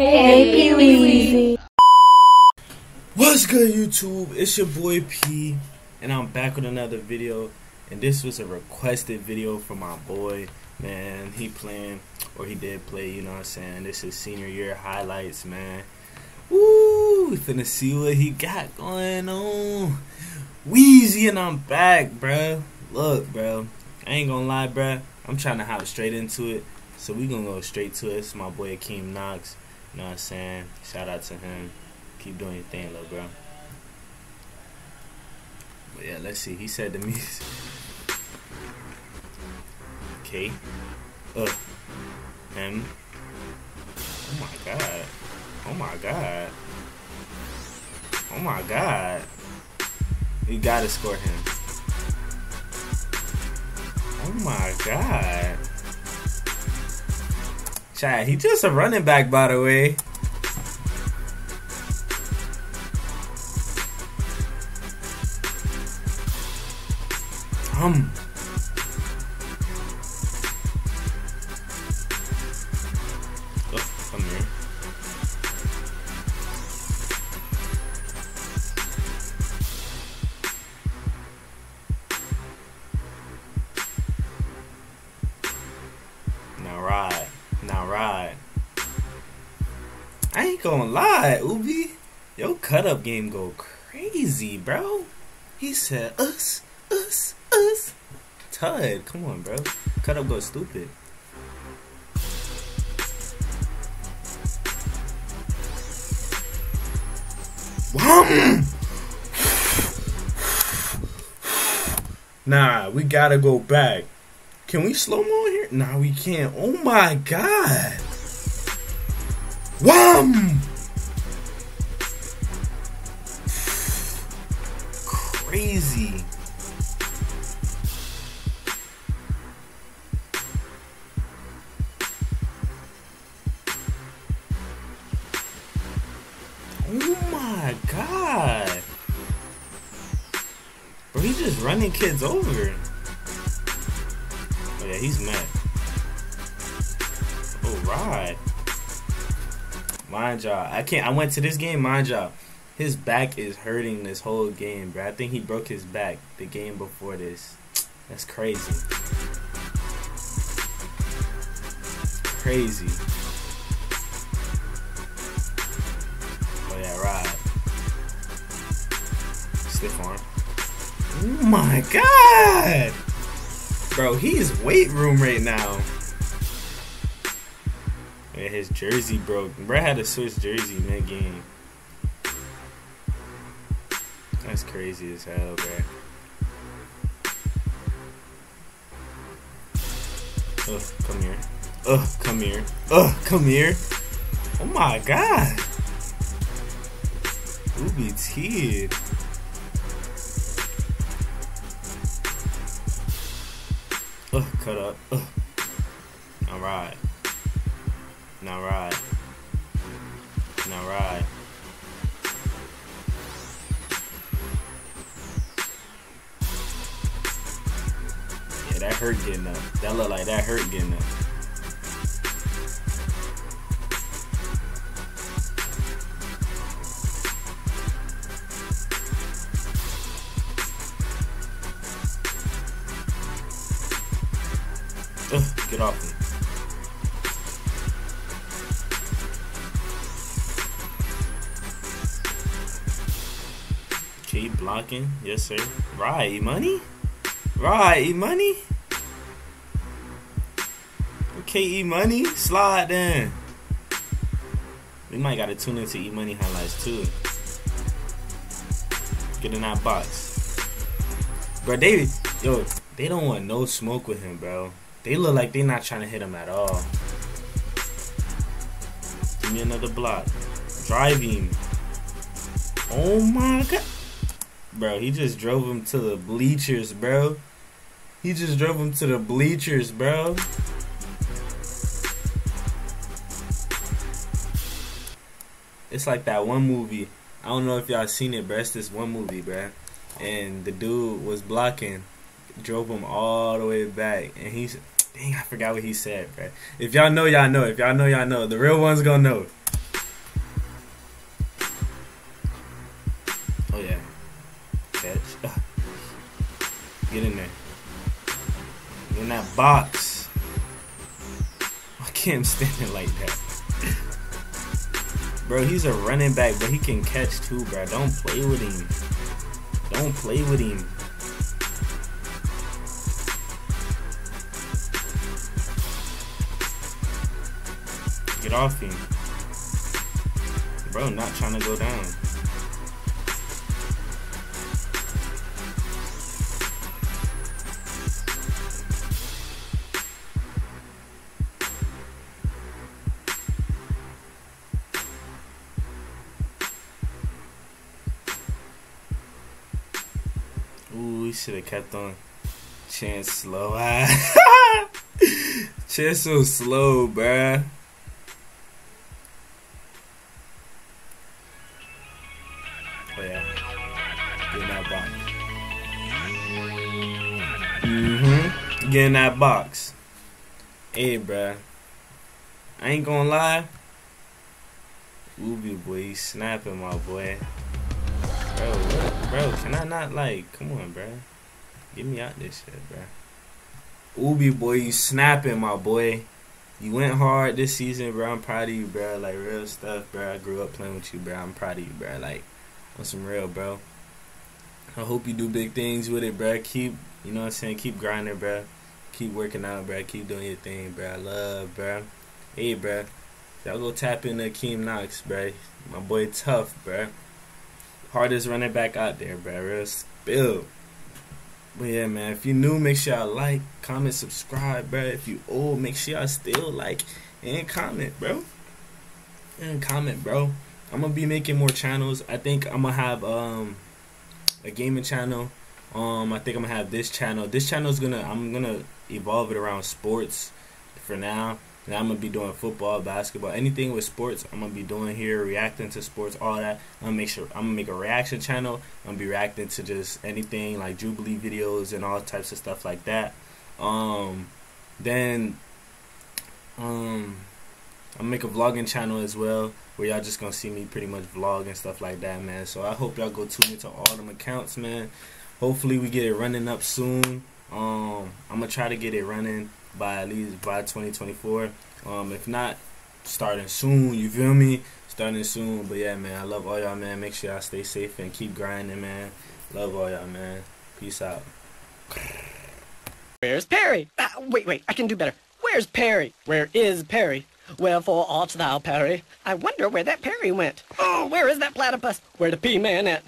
Hey, Pweezy. What's good, YouTube? It's your boy P, and I'm back with another video. And this was a requested video from my boy. Man, he playing, or he did play, you know what I'm saying? This is senior year highlights, man. Woo! We finna see what he got going on. Wheezy, and I'm back, bro. Look, bro. I ain't gonna lie, bro. I'm trying to hop straight into it. So we gonna go straight to it. It's my boy Akeem Knox. You know what I'm saying? Shout out to him. Keep doing your thing, little bro. But yeah, let's see. He said to me, okay, uh. Oh my god. Oh my god. Oh my god. You gotta score him. Oh my god. Chad, he just a running back, by the way. Um. Gonna lie, Ubi. Your cut up game go crazy, bro. He said us, us, us. Tud, come on, bro. Cut up go stupid. Nah, we gotta go back. Can we slow mo here? Nah, we can't. Oh my god. Wham! Crazy. Oh my god. Bro, he's just running kids over. Oh yeah, he's mad. Oh, Alright. Mind y'all. I can't I went to this game, mind y'all. His back is hurting this whole game, bro. I think he broke his back the game before this. That's crazy. Crazy. Oh yeah, right. Stiff arm. Oh my god! Bro, he's weight room right now. Yeah, his jersey broke. Bro had to switch jersey mid game. That's crazy as hell, bro. Ugh, come here. Ugh, come here. Ugh, come here. Oh my god. Teed. Ugh, cut up. Ugh. Alright. Now ride. Now ride. Yeah, that hurt getting up. That looked like that hurt getting up. Get off me. Keep blocking. Yes, sir. Right, E-Money? Right, E-Money? Okay, E-Money. Slide in. We might gotta tune into E-Money highlights too. Get in that box. Bro, they, yo, they don't want no smoke with him, bro. They look like they're not trying to hit him at all. Give me another block. Driving. Oh my god. Bro, he just drove him to the bleachers, bro. He just drove him to the bleachers, bro. It's like that one movie. I don't know if y'all seen it, bro. It's this one movie, bro. And the dude was blocking, drove him all the way back, and he's dang, I forgot what he said, bro. If y'all know, y'all know. If y'all know, y'all know. The real ones gonna know. Box. Why can't him standing like that? Bro, he's a running back, but he can catch too, bro. Don't play with him. Don't play with him. Get off him. Bro, not trying to go down. Should have kept on. Chance slow. Chance so slow, bruh. Oh yeah. Get in that box. Mm-hmm. Get in that box. Hey, bruh. I ain't gonna lie. Ubi boy, snapping, my boy. Bro, what? bro, can I not like? Come on, bro. Get me out this shit, bro. Ubi boy, you snapping, my boy. You went hard this season, bro. I'm proud of you, bro. Like real stuff, bro. I grew up playing with you, bro. I'm proud of you, bro. Like on some real, bro. I hope you do big things with it, bro. Keep, you know what I'm saying? Keep grinding, bro. Keep working out, bro. Keep doing your thing, bro. I love, bro. Hey, bro. Y'all go tap into Akeem Knox, bro. My boy tough, bro. Hardest running back out there, bro. Real spill. But yeah, man, if you new, make sure y'all like, comment, subscribe, bro. If you old, make sure y'all still like and comment, bro. And comment, bro. I'm gonna be making more channels. I think I'm gonna have um a gaming channel. Um, I think I'm gonna have this channel. This channel is gonna I'm gonna evolve it around sports for now. And I'm gonna be doing football, basketball, anything with sports. I'm gonna be doing here, reacting to sports, all that. I'm gonna make sure I'm gonna make a reaction channel. I'm gonna be reacting to just anything like Jubilee videos and all types of stuff like that. Um, then um, I'm gonna make a vlogging channel as well, where y'all just gonna see me pretty much vlog and stuff like that, man. So I hope y'all go tune into all them accounts, man. Hopefully we get it running up soon. Um, I'm gonna try to get it running by at least by 2024. Um, if not, starting soon. You feel me? Starting soon. But yeah, man, I love all y'all, man. Make sure y'all stay safe and keep grinding, man. Love all y'all, man. Peace out. Where's Perry? Ah, wait, wait, I can do better. Where's Perry? Where is Perry? Wherefore art thou, Perry? I wonder where that Perry went. Oh, where is that platypus? Where the P-man at?